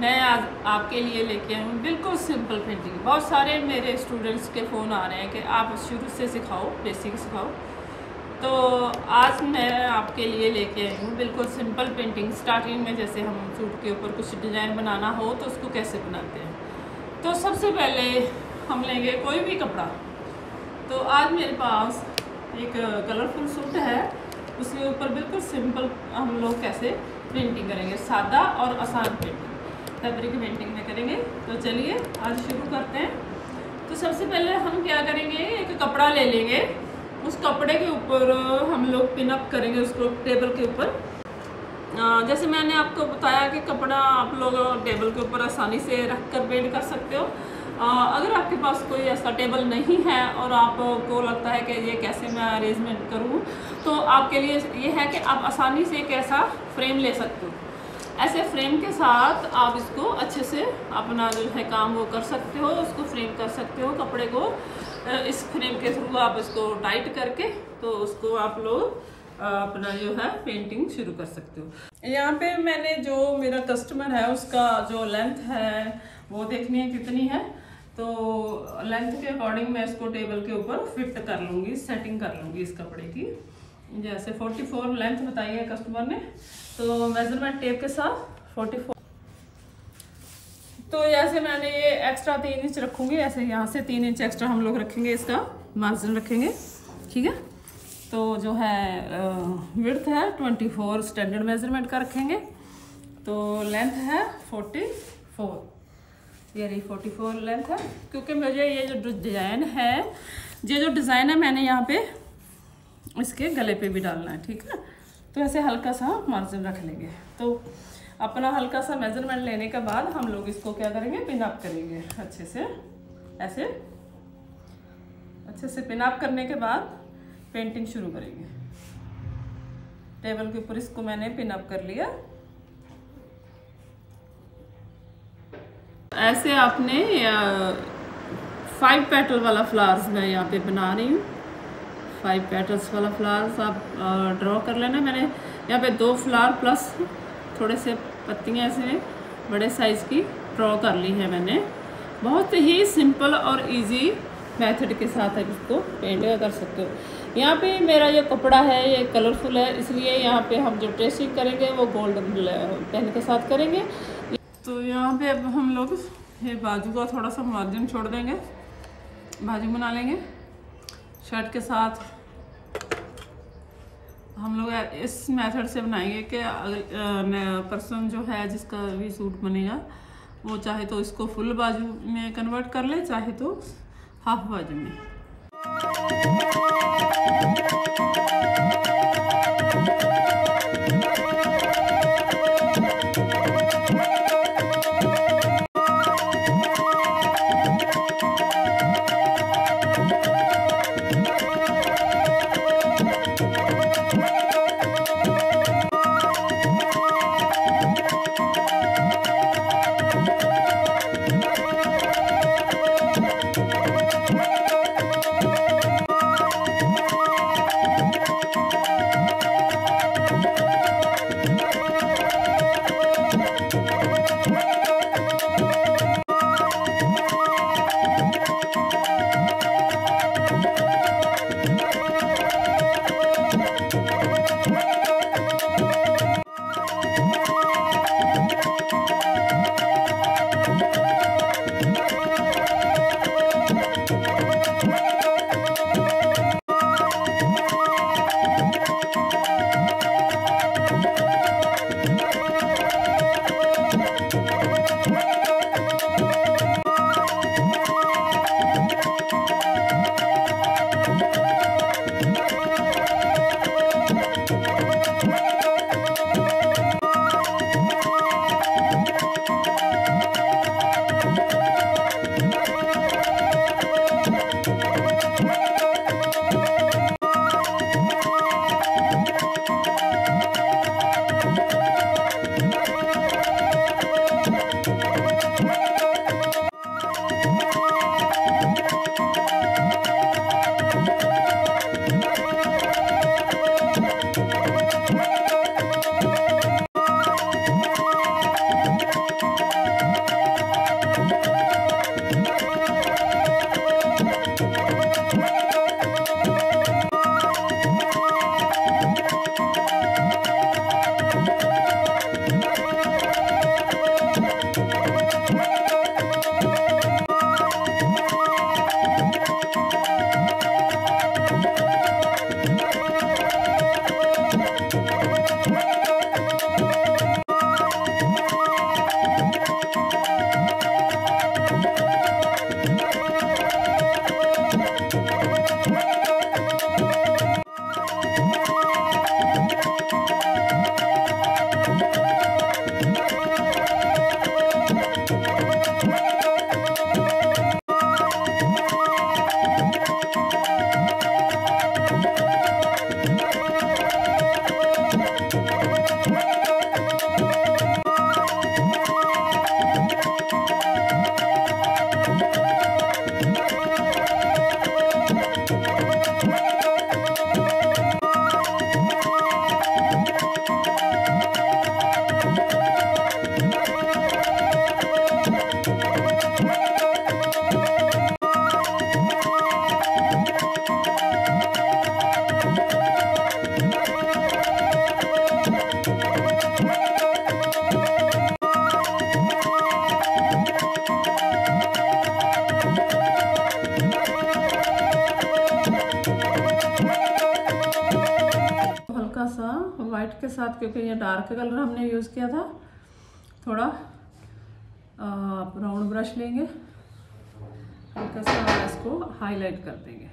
मैं आज आपके लिए लेके आई हूँ बिल्कुल सिंपल पेंटिंग बहुत सारे मेरे स्टूडेंट्स के फ़ोन आ रहे हैं कि आप शुरू से सिखाओ बेसिक सिखाओ। तो आज मैं आपके लिए लेके आई हूँ बिल्कुल सिंपल पेंटिंग स्टार्टिंग में जैसे हम सूट के ऊपर कुछ डिज़ाइन बनाना हो तो उसको कैसे बनाते हैं? तो सबसे पहले हम लेंगे कोई भी कपड़ा। तो आज मेरे पास एक कलरफुल सूट है। उसके ऊपर बिल्कुल सिंपल हम लोग कैसे प्रिंटिंग करेंगे? सादा और आसान पेंटिंग फैब्रिक पेंटिंग में करेंगे। तो चलिए, आज शुरू करते हैं। तो सबसे पहले हम क्या करेंगे, एक कपड़ा ले लेंगे। उस कपड़े के ऊपर हम लोग पिनअप करेंगे उसको टेबल के ऊपर। जैसे मैंने आपको बताया कि कपड़ा आप लोग टेबल के ऊपर आसानी से रख कर पेंट कर सकते हो। अगर आपके पास कोई ऐसा टेबल नहीं है और आपको लगता है कि ये कैसे मैं अरेंजमेंट करूँ तो आपके लिए ये है कि आप आसानी से एक ऐसा फ्रेम ले सकते हो। ऐसे फ्रेम के साथ आप इसको अच्छे से अपना जो है काम वो कर सकते हो, उसको फ्रेम कर सकते हो, कपड़े को इस फ्रेम के थ्रू आप इसको टाइट करके तो उसको आप लोग अपना जो है पेंटिंग शुरू कर सकते हो। यहाँ पे मैंने जो मेरा कस्टमर है, उसका जो लेंथ है, वो देखनी है कितनी है। तो लेंथ के अकॉर्डिंग मैं इसको टेबल के ऊपर फिट कर लूँगी सेटिंग कर लूँगी इस कपड़े की। जैसे 44 लेंथ बताई है कस्टमर ने तो मेज़रमेंट टेप के साथ 44 तो जैसे मैंने ये एक्स्ट्रा तीन इंच रखूँगी, ऐसे यहाँ से तीन इंच एक्स्ट्रा हम लोग रखेंगे इसका मार्जिन रखेंगे, ठीक है? तो जो है विर्थ है 24 स्टैंडर्ड मेज़रमेंट का रखेंगे। तो लेंथ है 44 ये रही 44 लेंथ है, क्योंकि मुझे ये जो डिज़ाइन है, ये जो डिज़ाइन है मैंने यहाँ पे इसके गले पे भी डालना है, ठीक है? तो ऐसे हल्का सा मार्जिन रख लेंगे। तो अपना हल्का सा मेज़रमेंट लेने के बाद हम लोग इसको क्या करेंगे? पिनअप करेंगे अच्छे से। ऐसे। अच्छे से पिनअप करने के बाद पेंटिंग शुरू करेंगे। टेबल के ऊपर इसको मैंने पिनअप कर लिया। ऐसे आपने फाइव पेटल वाला फ्लावर्स मैं यहाँ पे बना रही हूँ। फाइव पेटल्स वाला फ्लावर्स आप ड्रॉ कर लेना। मैंने यहाँ पे दो फ्लावर प्लस थोड़े से पत्तियाँ ऐसे बड़े साइज़ की ड्रॉ कर ली है मैंने। बहुत ही सिंपल और इजी मेथड के साथ आप इसको पेंट कर सकते हो। यहाँ पे मेरा ये कपड़ा है, ये कलरफुल है, इसलिए यहाँ पे हम जो ट्रेसिंग करेंगे वो गोल्डन पेन के साथ करेंगे। तो यहाँ पे अब हम लोग ये बाजू का थोड़ा सा मार्जिन छोड़ देंगे, बाजू बना लेंगे। शर्ट के साथ हम लोग इस मेथड से बनाएँगे कि पर्सन जो है जिसका भी सूट बनेगा, वो चाहे तो इसको फुल बाजू में कन्वर्ट कर ले, चाहे तो हाफ़ बाजू में। साथ, क्योंकि ये डार्क कलर हमने यूज़ किया था। थोड़ा ब्राउन ब्रश लेंगे। हल्का सा इसको हाईलाइट कर देंगे।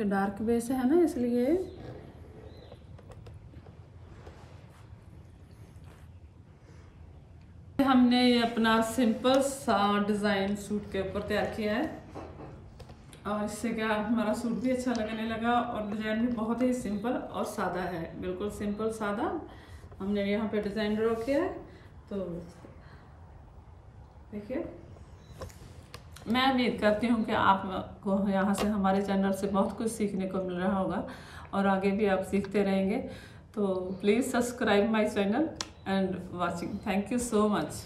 डार्क बेस है ना, इसलिए हमने ये अपना सिंपल सा डिज़ाइन सूट के ऊपर तैयार किया है। और इससे क्या हमारा सूट भी अच्छा लगने लगा और डिज़ाइन भी बहुत ही सिंपल और सादा है। बिल्कुल सिंपल सादा। हमने यहाँ पे डिज़ाइन ड्रॉ किया है। तो देखिए, मैं उम्मीद करती हूँ कि आपको यहाँ से हमारे चैनल से बहुत कुछ सीखने को मिल रहा होगा और आगे भी आप सीखते रहेंगे। तो please subscribe my channel and watching. Thank you so much.